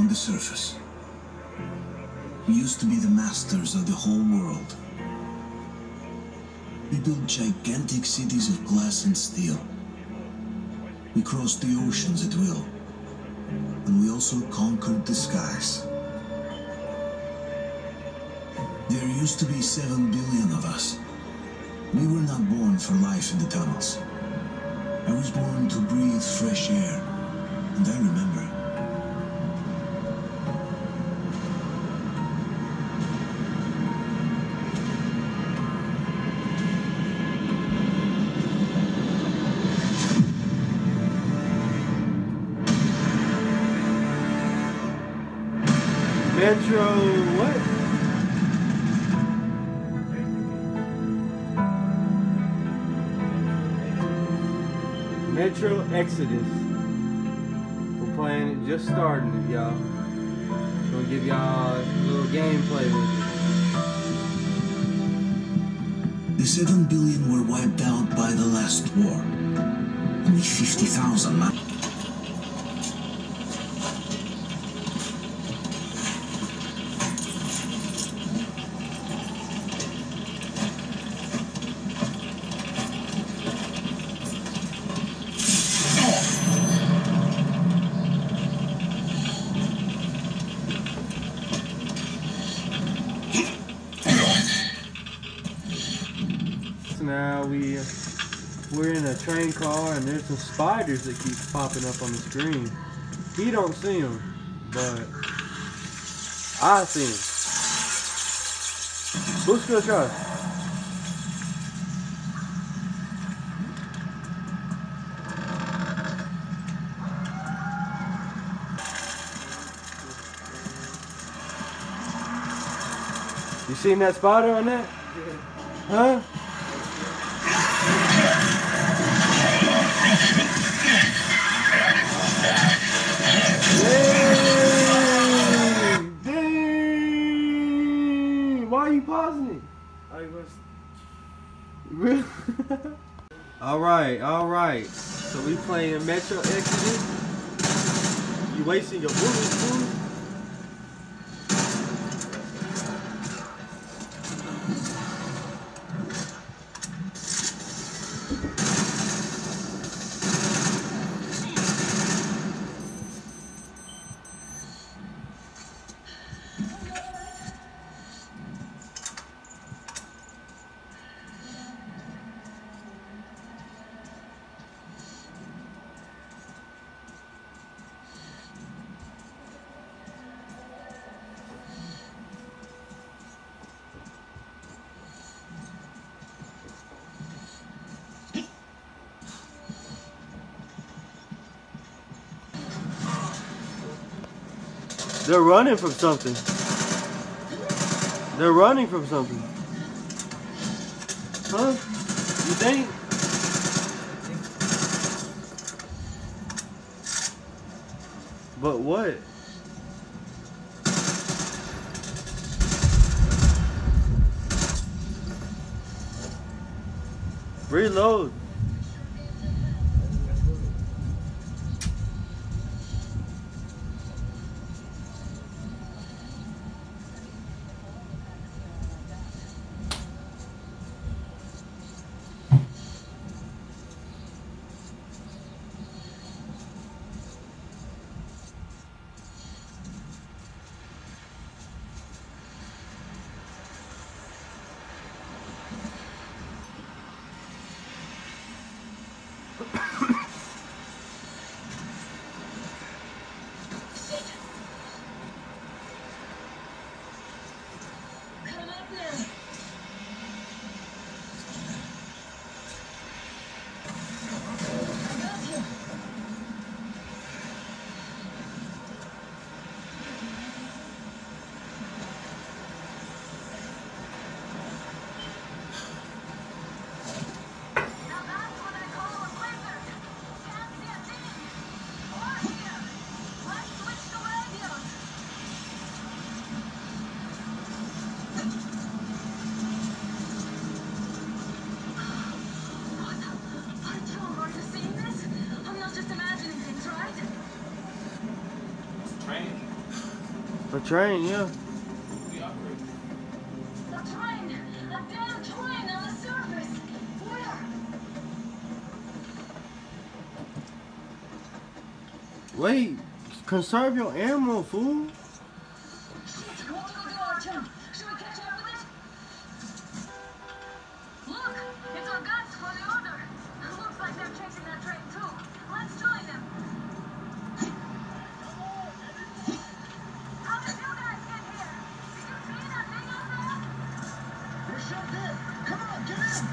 on the surface. We used to be the masters of the whole world. We built gigantic cities of glass and steel. We crossed the oceans at will. And we also conquered the skies. There used to be seven billion of us. We were not born for life in the tunnels. Metro, what? Metro Exodus. We're playing it, just starting it, y'all. Gonna give y'all a little gameplay with it. The seven billion were wiped out by the last war. Only 50,000 man. So now we uh, we're in a train car and there's some spiders that keep popping up on the screen. He don't see them, but I see them. Who's gonna try? You seen that spider on that? Huh? Why are you pausing it? I was Really? alright, alright. So we playing Metro Exodus. You wasting your bullets? They're running from something. They're running from something. Huh? You think? But what? Reload. The surface! Where? Wait, conserve your ammo, fool. Look! It's our guns for the order! Looks like they're chasing that train too. Let's join them! How did you guys get here? Did you see that thing out there? We're shoved in. Come on, get in.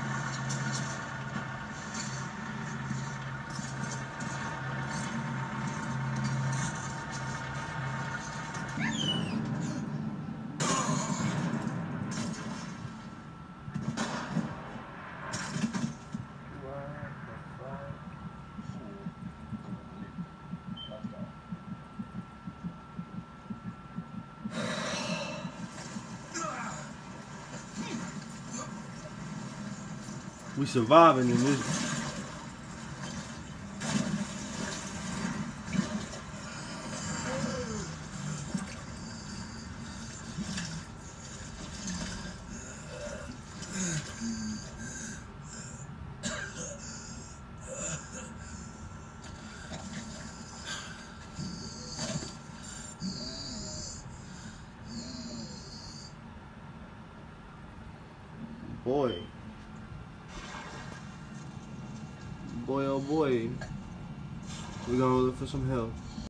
We surviving in this. Boy. Boy, oh boy. We're gonna look for some help.